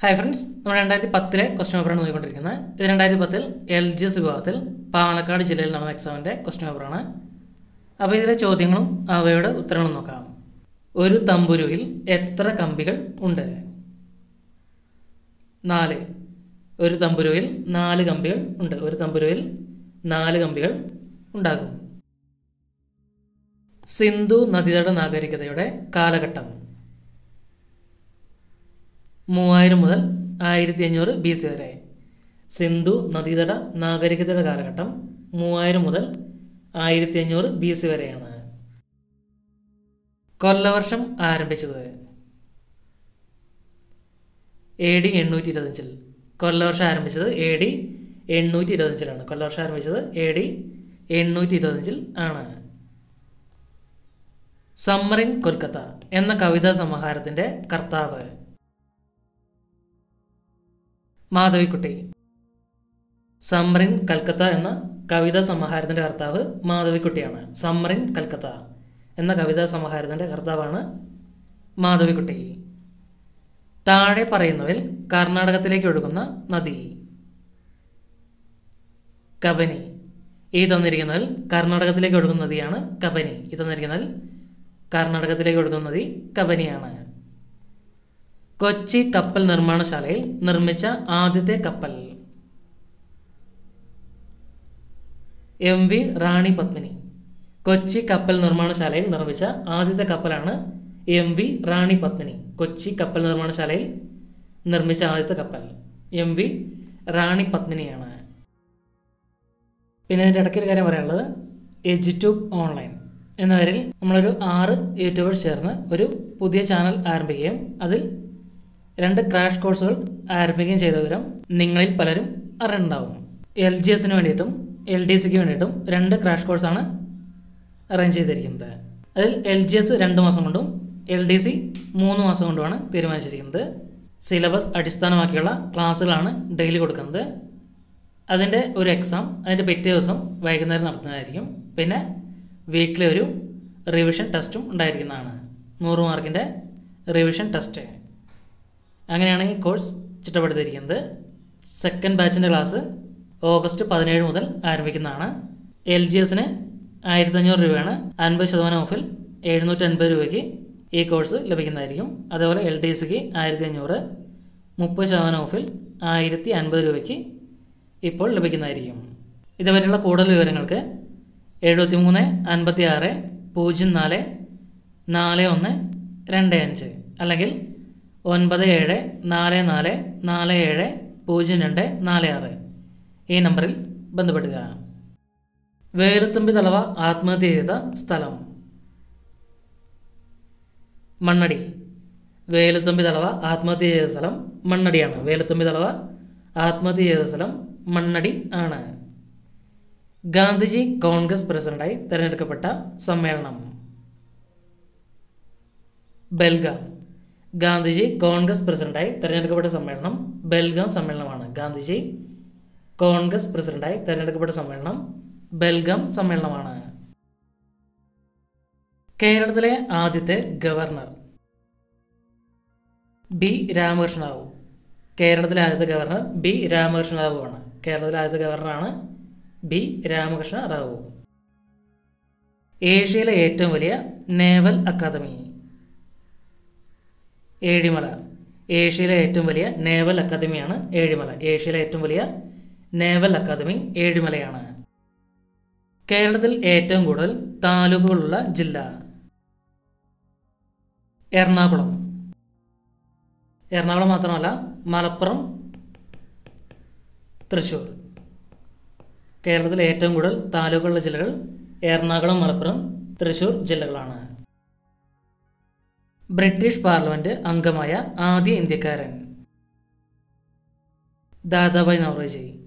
Hi friends നമ്മൾ രണ്ടായിരത്തി പത്തിലെ ക്വസ്റ്റ്യൻ പേപ്പറാണ് നോക്കിക്കൊണ്ടിരിക്കുന്നത്. ഇത് രണ്ടായിരത്തി പത്തിൽ എൽ ജി എസ് വിഭാഗത്തിൽ പാലക്കാട് ജില്ലയിൽ നടന്ന എക്സാമിന്റെ ക്വസ്റ്റ്യൻ പേപ്പറാണ് അപ്പോൾ ഇതിലെ ചോദ്യങ്ങളും അവയുടെ ഉത്തരങ്ങളും നോക്കാം. ഒരു തമ്പുരുവിൽ എത്ര കമ്പികൾ ഉണ്ട്? നാല്. ഒരു തമ്പുരുവിൽ നാല് കമ്പികൾ ഉണ്ട്. ഒരു തമ്പുരുവിൽ നാല് കമ്പികൾ ഉണ്ടാകും. സിന്ധു നദീതട നാഗരികതയുടെ കാലഘട്ടം. മൂവായിരം മുതൽ ആയിരത്തി അഞ്ഞൂറ് ബി സി വരെ. സിന്ധു നദീതട നാഗരികതയുടെ കാലഘട്ടം മൂവായിരം മുതൽ ആയിരത്തി അഞ്ഞൂറ് ബി സി വരെയാണ്. കൊല്ലവർഷം ആരംഭിച്ചത്. എ ഡി എണ്ണൂറ്റി ഇരുപത്തഞ്ചിൽ കൊല്ലവർഷം ആരംഭിച്ചത് എ ഡി എണ്ണൂറ്റി ഇരുപത്തഞ്ചിലാണ് കൊല്ലവർഷം ആരംഭിച്ചത് എ ഡി എണ്ണൂറ്റി ഇരുപത്തഞ്ചിൽ ആണ്. സമ്മറിൻ കൊൽക്കത്ത എന്ന കവിതാ സമാഹാരത്തിന്റെ കർത്താവ്. മാധവിക്കുട്ടി. സമ്മറിൻ കൽക്കത്ത എന്ന കവിതാ സമാഹാരത്തിന്റെ കർത്താവ് മാധവിക്കുട്ടിയാണ്. സമ്മറിൻ കൽക്കത്ത എന്ന കവിതാ സമാഹാരത്തിന്റെ കർത്താവാണ് മാധവിക്കുട്ടി. താഴെ പറയുന്നവയിൽ കർണാടകത്തിലേക്ക് ഒഴുകുന്ന നദി. കബനി. ഈ തന്നിരിക്കുന്നതിൽ കർണാടകത്തിലേക്ക് ഒഴുകുന്ന നദിയാണ് കബനി. ഈ തന്നിരിക്കുന്നതിൽ കർണാടകത്തിലേക്ക് ഒഴുകുന്ന നദി കബനിയാണ്. കൊച്ചി കപ്പൽ നിർമ്മാണശാലയിൽ നിർമ്മിച്ച ആദ്യത്തെ കപ്പൽ. M V Rani Padmini. Kochi കപ്പൽ നിർമ്മാണശാലയിൽ നിർമ്മിച്ച ആദ്യത്തെ കപ്പലാണ് എം വി റാണി പത്മിനി. കൊച്ചി കപ്പൽ നിർമ്മാണശാലയിൽ നിർമ്മിച്ച ആദ്യത്തെ കപ്പൽ എം വി റാണി പത്മിനിയാണ്. പിന്നെ അതിന്റെ ഇടയ്ക്കൊരു കാര്യം പറയാനുള്ളത്. എജിറ്റ്യൂബ് ഓൺലൈൻ എന്ന പേരിൽ നമ്മളൊരു ആറ് യൂട്യൂബേഴ്സ് ചേർന്ന് ഒരു പുതിയ ചാനൽ ആരംഭിക്കുകയും അതിൽ രണ്ട് ക്രാഷ് കോഴ്സുകൾ ആരംഭിക്കുകയും ചെയ്ത വിവരം നിങ്ങളിൽ പലരും അറിയുന്നുണ്ടാവും എൽ ജി എസിന് വേണ്ടിയിട്ടും എൽ ഡി സിക്ക് വേണ്ടിയിട്ടും രണ്ട് ക്രാഷ് കോഴ്സാണ് അറേഞ്ച് ചെയ്തിരിക്കുന്നത്. അതിൽ എൽ ജി എസ് രണ്ട് മാസം കൊണ്ടും എൽ ഡി സി മൂന്ന് മാസം കൊണ്ടുമാണ് തീരുമാനിച്ചിരിക്കുന്നത്. സിലബസ് അടിസ്ഥാനമാക്കിയുള്ള ക്ലാസ്സുകളാണ് ഡെയിലി കൊടുക്കുന്നത്. അതിന്റെ ഒരു എക്സാം അതിന്റെ പിറ്റേ ദിവസം വൈകുന്നേരം നടത്തുന്നതായിരിക്കും. പിന്നെ വീക്കിലി ഒരു റിവിഷൻ ടെസ്റ്റും ഉണ്ടായിരിക്കുന്നതാണ്. നൂറ് മാർക്കിന്റെ റിവിഷൻ ടെസ്റ്റ് അങ്ങനെയാണ് ഈ കോഴ്സ് ചിട്ടപ്പെടുത്തിയിരിക്കുന്നത്. സെക്കൻഡ് ബാച്ചിന്റെ ക്ലാസ് ഓഗസ്റ്റ് പതിനേഴ് മുതൽ ആരംഭിക്കുന്നതാണ്. എൽ ജി എസിന് ആയിരത്തി അഞ്ഞൂറ് രൂപയാണ്. അൻപത് ശതമാനം ഓഫിൽ എഴുന്നൂറ്റി അൻപത് രൂപയ്ക്ക് ഈ കോഴ്സ് ലഭിക്കുന്നതായിരിക്കും. അതേപോലെ എൽ ഡി എസിക്ക് ആയിരത്തി അഞ്ഞൂറ് മുപ്പത് ശതമാനം ഓഫിൽ ആയിരത്തി അൻപത് രൂപയ്ക്ക് ഇപ്പോൾ ലഭിക്കുന്നതായിരിക്കും. ഇതുവരെയുള്ള കൂടുതൽ വിവരങ്ങൾക്ക് എഴുപത്തി മൂന്ന് അൻപത്തി ആറ് പൂജ്യം നാല് നാല് ഒന്ന് രണ്ട് അഞ്ച് അല്ലെങ്കിൽ ഒൻപത് ഏഴ് നാല് നാല് നാല് ഏഴ് പൂജ്യം രണ്ട് നാല് ആറ്. ഈ നമ്പറിൽ ബന്ധപ്പെടുക. വേലുത്തമ്പി തളവ ആത്മഹത്യ ചെയ്ത സ്ഥലം. മണ്ണടി. വേലുത്തമ്പി തളവ ആത്മഹത്യ ചെയ്ത സ്ഥലം മണ്ണടിയാണ്. വേലുത്തമ്പി തളവ ആത്മഹത്യ ചെയ്ത സ്ഥലം മണ്ണടി ആണ്. ഗാന്ധിജി കോൺഗ്രസ് പ്രസിഡന്റായി തിരഞ്ഞെടുക്കപ്പെട്ട സമ്മേളനം. ബെൽഗാം. ഗാന്ധിജി കോൺഗ്രസ് പ്രസിഡന്റായി തെരഞ്ഞെടുക്കപ്പെട്ട സമ്മേളനം ബെൽഗാം സമ്മേളനമാണ്. ഗാന്ധിജി കോൺഗ്രസ് പ്രസിഡന്റായി തെരഞ്ഞെടുക്കപ്പെട്ട സമ്മേളനം ബെൽഗാം സമ്മേളനമാണ്. കേരളത്തിലെ ആദ്യത്തെ ഗവർണർ ബി രാമകൃഷ്ണ റാവു കേരളത്തിലെ ആദ്യത്തെ ഗവർണർ ബി രാമകൃഷ്ണ റാവു ആണ്. കേരളത്തിലെ ആദ്യത്തെ ഗവർണറാണ് ബി രാമകൃഷ്ണ റാവു ഏഷ്യയിലെ ഏറ്റവും വലിയ നേവൽ അക്കാദമി. ഏഴിമല. ഏഷ്യയിലെ ഏറ്റവും വലിയ നേവൽ അക്കാദമിയാണ് ഏഴിമല. ഏഷ്യയിലെ ഏറ്റവും വലിയ നേവൽ അക്കാദമി ഏഴിമലയാണ്. കേരളത്തിൽ ഏറ്റവും കൂടുതൽ താലൂക്കുകളുള്ള ജില്ല എറണാകുളം. എറണാകുളം മാത്രമല്ല മലപ്പുറം തൃശ്ശൂർ. കേരളത്തിലെ ഏറ്റവും കൂടുതൽ താലൂക്കുകളുള്ള ജില്ലകൾ എറണാകുളം മലപ്പുറം തൃശ്ശൂർ ജില്ലകളാണ്. ബ്രിട്ടീഷ് പാർലമെന്റ് അംഗമായ ആദ്യ ഇന്ത്യക്കാരൻ. ദാദാബായ് നവറോജി.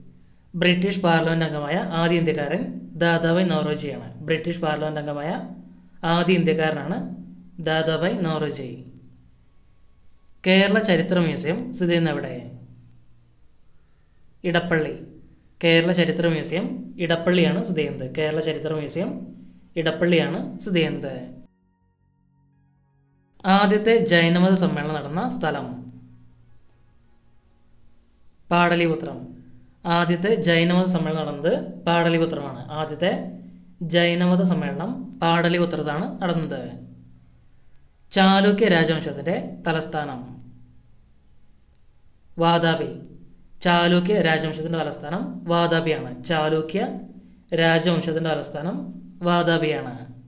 ബ്രിട്ടീഷ് പാർലമെന്റ് അംഗമായ ആദ്യ ഇന്ത്യക്കാരൻ ദാദാബായ് നവറോജിയാണ്. ബ്രിട്ടീഷ് പാർലമെന്റ് അംഗമായ ആദ്യ ഇന്ത്യക്കാരനാണ് ദാദാബായ് നവറോജി. കേരള ചരിത്ര മ്യൂസിയം സ്ഥിതി ചെയ്യുന്ന എവിടെ? ഇടപ്പള്ളി. കേരള ചരിത്ര മ്യൂസിയം ഇടപ്പള്ളിയാണ് സ്ഥിതി ചെയ്യുന്നത്. കേരള ചരിത്ര മ്യൂസിയം ഇടപ്പള്ളിയാണ് സ്ഥിതി ചെയ്യുന്നത്. ആദ്യത്തെ ജൈനമത സമ്മേളനം നടന്ന സ്ഥലം. പാടലിപുത്രം. ആദ്യത്തെ ജൈനമത സമ്മേളനം നടന്നത് പാടലിപുത്രമാണ്. ആദ്യത്തെ ജൈനമത സമ്മേളനം പാടലിപുത്രത്താണ് നടന്നത്. ചാലുക്യ രാജവംശത്തിന്റെ തലസ്ഥാനം. വാതാപി ചാലുക്യ രാജവംശത്തിന്റെ തലസ്ഥാനം വാദാബിയാണ്. ചാലുക്യ രാജവംശത്തിന്റെ തലസ്ഥാനം വാതാപിയാണ്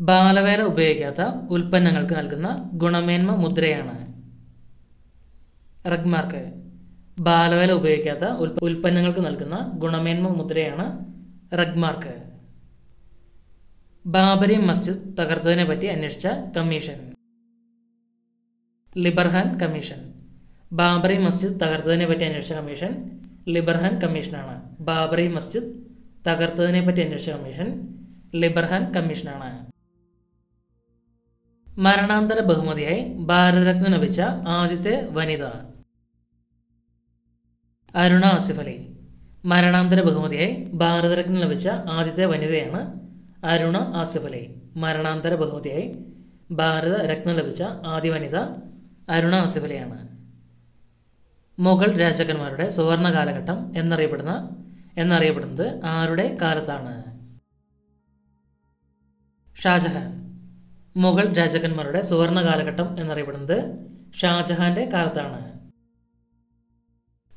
ബാലവേല ഉപയോഗിക്കാത്ത ഉൽപ്പന്നങ്ങൾക്ക് നൽകുന്ന ഗുണമേന്മ മുദ്രയാണ്. റഗ്മാർക്ക് ബാലവേല ഉപയോഗിക്കാത്ത ഉൽപ്പ- ഉൽപ്പന്നങ്ങൾക്ക് നൽകുന്ന ഗുണമേന്മ മുദ്രയാണ് റഗ്മാർക്ക്. ബാബരി മസ്ജിദ് തകർത്തതിനെ പറ്റി അന്വേഷിച്ച കമ്മീഷൻ. ലിബർഹാൻ കമ്മീഷൻ. ബാബറി മസ്ജിദ് തകർത്തതിനെ പറ്റി അന്വേഷിച്ച കമ്മീഷൻ ലിബർഹാൻ കമ്മീഷനാണ്. ബാബറി മസ്ജിദ് തകർത്തതിനെ പറ്റി അന്വേഷിച്ച കമ്മീഷൻ ലിബർഹാൻ കമ്മീഷനാണ്. മരണാന്തര ബഹുമതിയായി ഭാരതരത്ന ലഭിച്ച ആദ്യത്തെ വനിത. അരുണ ആസിഫ് അലി. മരണാന്തര ബഹുമതിയായി ഭാരതരത്ന ലഭിച്ച ആദ്യത്തെ വനിതയാണ് അരുണ ആസിഫ് അലി. മരണാന്തര ബഹുമതിയായി ഭാരത രത്ന ലഭിച്ച ആദ്യ വനിത അരുണ ആസിഫ് അലിയാണ്. മുഗൾ രാജാക്കന്മാരുടെ സുവർണ കാലഘട്ടം എന്നറിയപ്പെടുന്ന എന്നറിയപ്പെടുന്നത് ആരുടെ കാലത്താണ്? ഷാജഹാൻ. മുഗൾ രാജാക്കന്മാരുടെ സുവർണ കാലഘട്ടം എന്നറിയപ്പെടുന്നത് ഷാജഹാന്റെ കാലത്താണ്.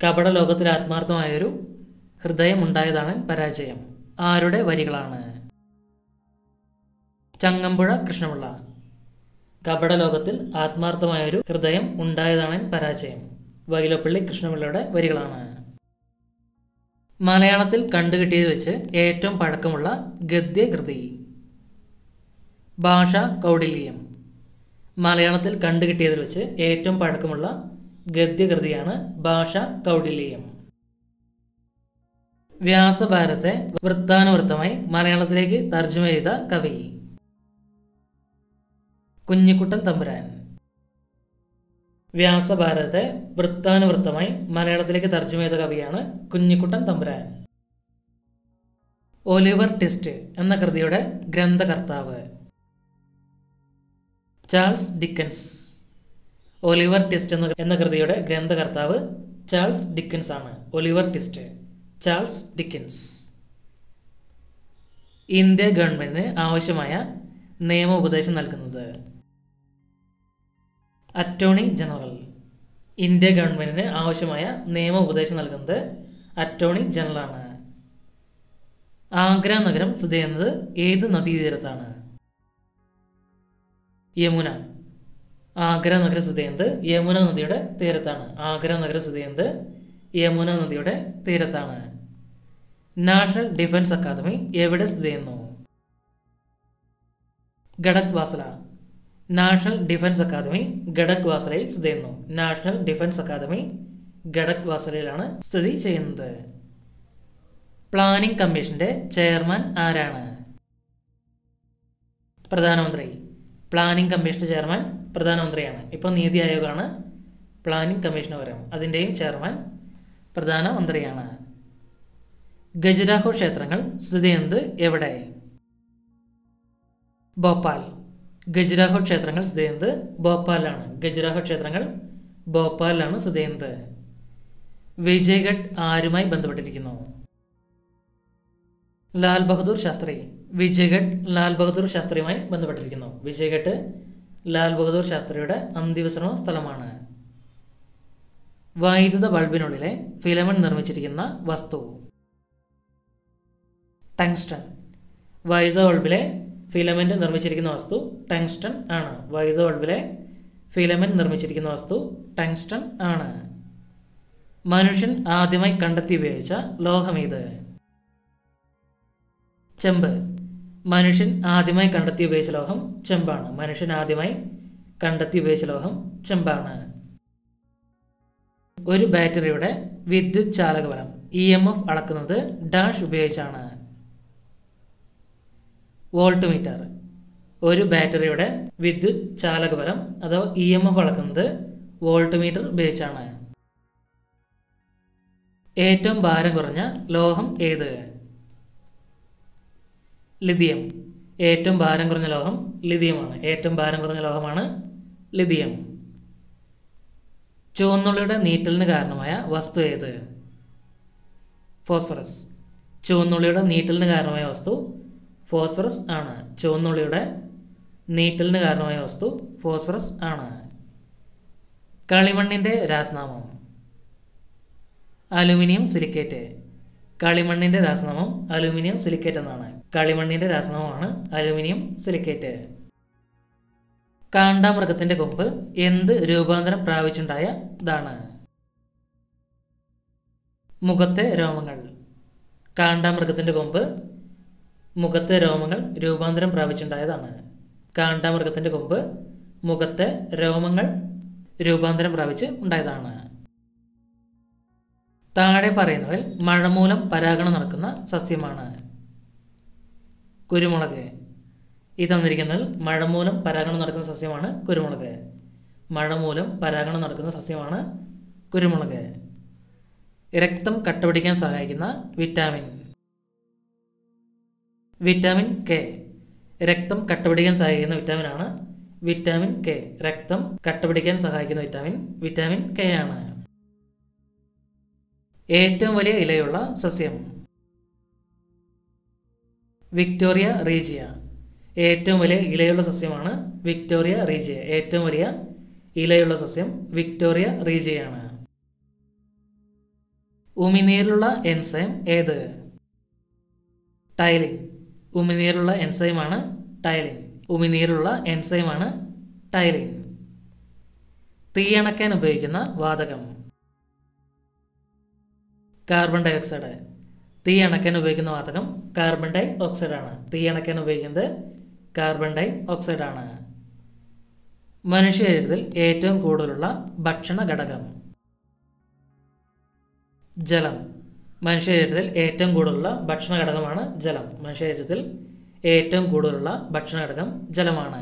കപട ലോകത്തിൽ ആത്മാർത്ഥമായൊരു ഹൃദയമുണ്ടായതാണ് പരാജയം. ആരുടെ വരികളാണ്? ചങ്ങമ്പുഴ കൃഷ്ണപിള്ള. കപട ലോകത്തിൽ ആത്മാർത്ഥമായൊരു ഹൃദയം ഉണ്ടായതാണ് പരാജയം. വൈലപ്പള്ളി കൃഷ്ണപിള്ളയുടെ വരികളാണ്. മലയാളത്തിൽ കണ്ടുകിട്ടിയത് വെച്ച് ഏറ്റവും പഴക്കമുള്ള ഗദ്യകൃതി. ഭാഷ കൗടില്യം. മലയാളത്തിൽ കണ്ടുകിട്ടിയതിൽ വെച്ച് ഏറ്റവും പഴക്കമുള്ള ഗദ്യകൃതിയാണ് ഭാഷ കൗടില്യം. വ്യാസഭാരത്തെ വൃത്താനുവൃത്തമായി മലയാളത്തിലേക്ക് തർജമ ചെയ്ത കവി. കുഞ്ഞിക്കുട്ടൻ തമ്പുരാൻ. വ്യാസഭാരതത്തെ വൃത്താനുവൃത്തമായി മലയാളത്തിലേക്ക് തർജമ ചെയ്ത കവിയാണ് കുഞ്ഞിക്കുട്ടൻ തമ്പുരാൻ. ഒലിവർ ടെസ്റ്റ് എന്ന കൃതിയുടെ ഗ്രന്ഥകർത്താവ്. Charles Dickens. ഒലിവർ ടിസ്റ്റ് എന്ന എന്ന കൃതിയുടെ ഗ്രന്ഥകർത്താവ് ചാൾസ് ഡിക്കൻസ് ആണ്. Oliver Twist. Charles Dickens. India ഗവൺമെന്റിന് ആവശ്യമായ നിയമ ഉപദേശം നൽകുന്നത്. Attorney general. ഇന്ത്യ ഗവൺമെന്റിന് ആവശ്യമായ നിയമ ഉപദേശം നൽകുന്നത് അറ്റോർണി ജനറലാണ്. ആഗ്ര നഗരം സ്ഥിതി ചെയ്യുന്നത് ഏത് നദീതീരത്താണ്? യമുന. ആഗ്ര നഗര സ്ഥിതി ചെയ്യുന്നത് യമുന നദിയുടെ തീരത്താണ്. ആഗ്ര നഗര സ്ഥിതി ചെയ്യുന്നത് യമുന നദിയുടെ തീരത്താണ്. നാഷണൽ ഡിഫൻസ് അക്കാദമി എവിടെ സ്ഥിതി ചെയ്യുന്നു? Khadakwasla national defence academy ഘടക് വാസലയിൽ സ്ഥിതി ചെയ്യുന്നു. നാഷണൽ ഡിഫൻസ് അക്കാദമി ഘടക് വാസലയിലാണ് സ്ഥിതി ചെയ്യുന്നത്. പ്ലാനിംഗ് കമ്മീഷന്റെ ചെയർമാൻ ആരാണ്? പ്രധാനമന്ത്രി പ്ലാനിംഗ് കമ്മീഷന്റെ ചെയർമാൻ പ്രധാനമന്ത്രിയാണ് ഇപ്പോൾ നീതി ആയോഗാണ് പ്ലാനിംഗ് കമ്മീഷൻ പകരം അതിന്റെയും ചെയർമാൻ പ്രധാനമന്ത്രിയാണ് ഖജുരാഹോ ക്ഷേത്രങ്ങൾ സ്ഥിതി ചെയ്യുന്നത് എവിടെ? ഭോപ്പാൽ. ഖജുരാഹോ ക്ഷേത്രങ്ങൾ സ്ഥിതി ചെയ്യുന്നത് ഭോപ്പാലാണ്. ഖജുരാഹോ ക്ഷേത്രങ്ങൾ ഭോപ്പാലിലാണ് സ്ഥിതി ചെയ്യുന്നത്. വിജയ്ഘട്ട് ആരുമായി ബന്ധപ്പെട്ടിരിക്കുന്നു? ലാൽ ബഹദൂർ ശാസ്ത്രി വിജയഘട്ട് ലാൽ ബഹദൂർ ശാസ്ത്രിയുമായി ബന്ധപ്പെട്ടിരിക്കുന്നു. വിജയഘട്ട് ലാൽ ബഹദൂർ ശാസ്ത്രിയുടെ അന്തിവിശ്രമ സ്ഥലമാണ്. വൈദ്യുത ബൾബിനുള്ളിലെ ഫിലമെന്റ് നിർമ്മിച്ചിരിക്കുന്ന വസ്തു. ടങ്സ്റ്റൺ. വൈദ്യുത ബൾബിലെ ഫിലമെന്റ് നിർമ്മിച്ചിരിക്കുന്ന വസ്തു ടങ്സ്റ്റൺ ആണ്. വൈദ്യുത ബൾബിലെ ഫിലമെന്റ് നിർമ്മിച്ചിരിക്കുന്ന വസ്തു ടങ്സ്റ്റൺ ആണ്. മനുഷ്യൻ ആദ്യമായി കണ്ടെത്തി ഉപയോഗിച്ച ലോഹമേത് ചെമ്പ്. മനുഷ്യൻ ആദ്യമായി കണ്ടെത്തി ഉപയോഗിച്ച ചെമ്പാണ്. മനുഷ്യൻ ആദ്യമായി കണ്ടെത്തി ഉപയോഗിച്ച ചെമ്പാണ്. ഒരു ബാറ്ററിയുടെ വിദ്യുത് ചാലക ബലം ഇ എം എഫ് അളക്കുന്നത് ഡാഷ് ഉപയോഗിച്ചാണ്. വോൾട്ട് മീറ്റർ ഒരു ബാറ്ററിയുടെ വിദ്യുത് ചാലക ബലം അഥവാ ഇ എം എഫ് അളക്കുന്നത് വോൾട്ട് മീറ്റർ ഉപയോഗിച്ചാണ്. ഏറ്റവും ഭാരം കുറഞ്ഞ ലോഹം ഏത്? ലിഥിയം. ഏറ്റവും ഭാരം കുറഞ്ഞ ലോഹം ലിഥിയമാണ്. ഏറ്റവും ഭാരം കുറഞ്ഞ ലോഹമാണ് ലിഥിയം. ചുവന്നുള്ളിയുടെ നീറ്റലിന് കാരണമായ വസ്തു ഏത്? ഫോസ്ഫറസ്. ചുവന്നുള്ളിയുടെ നീറ്റലിന് കാരണമായ വസ്തു ഫോസ്ഫറസ് ആണ്. ചുവന്നുള്ളിയുടെ നീറ്റലിന് കാരണമായ വസ്തു ഫോസ്ഫറസ് ആണ്. കളിമണ്ണിന്റെ രാസനാമം. Aluminium silicate. കളിമണ്ണിന്റെ രാസനാമം അലുമിനിയം സിലിക്കേറ്റ് എന്നാണ്. കളിമണ്ണിന്റെ രാസനാമമാണ് അലുമിനിയം സിലിക്കേറ്റ്. കാണ്ടാമൃഗത്തിന്റെ കൊമ്പ് എന്ത് രൂപാന്തരം പ്രാപിച്ചുണ്ടായ ഇതാണ്. മുഖത്തെ രോമങ്ങൾ. കാണ്ടാമൃഗത്തിന്റെ കൊമ്പ് മുഖത്തെ രോമങ്ങൾ രൂപാന്തരം പ്രാപിച്ചുണ്ടായതാണ് കാണ്ടാമൃഗത്തിന്റെ കൊമ്പ് മുഖത്തെ രോമങ്ങൾ രൂപാന്തരം പ്രാപിച്ച് ഉണ്ടായതാണ്. താഴെ പറയുന്നവൽ മഴമൂലം പരാഗണം നടക്കുന്ന സസ്യമാണ്. കുരുമുളക്. ഈ തന്നിരിക്കുന്നതിൽ മഴ മൂലം പരാഗണം നടക്കുന്ന സസ്യമാണ് കുരുമുളക്. മഴ മൂലം പരാഗണം നടക്കുന്ന സസ്യമാണ് കുരുമുളക്. രക്തം കട്ടപിടിക്കാൻ സഹായിക്കുന്ന വിറ്റാമിൻ. Vitamin K. രക്തം കട്ടപിടിക്കാൻ സഹായിക്കുന്ന വിറ്റാമിനാണ് വിറ്റാമിൻ കെ. രക്തം കട്ടപിടിക്കാൻ സഹായിക്കുന്ന വിറ്റാമിൻ വിറ്റാമിൻ കെ ആണ്. ഏറ്റവും വലിയ ഇലയുള്ള സസ്യം. Victoria regia. ഏറ്റവും വലിയ ഇലയുള്ള സസ്യമാണ് വിക്ടോറിയ റീജിയ. ഏറ്റവും വലിയ ഇലയുള്ള സസ്യം വിക്ടോറിയ റീജിയയാണ്. ഉമിനീരിലുള്ള എൻസൈം ഏത്? ടൈലിൻ. ഉമിനീരിലുള്ള എൻസൈമാണ് ടൈലിൻ. ഉമിനീരിലുള്ള എൻസൈമാണ് ടൈലിൻ. തീയണക്കാൻ ഉപയോഗിക്കുന്ന വാതകം. Carbon dioxide. തീ അണയ്ക്കാൻ ഉപയോഗിക്കുന്ന വാതകം കാർബൺ ഡൈ ഓക്സൈഡ് ആണ്. തീ അണയ്ക്കാൻ ഉപയോഗിക്കുന്നത് കാർബൺ ഡൈ ഓക്സൈഡ് ആണ്. മനുഷ്യ ശരീരത്തിൽ ഏറ്റവും കൂടുതലുള്ള ഭക്ഷണ ഘടകം ജലം. മനുഷ്യ ശരീരത്തിൽ ഏറ്റവും കൂടുതലുള്ള ഭക്ഷണ ഘടകമാണ് ജലം. മനുഷ്യ ശരീരത്തിൽ ഏറ്റവും കൂടുതലുള്ള ഭക്ഷണ ഘടകം ജലമാണ്.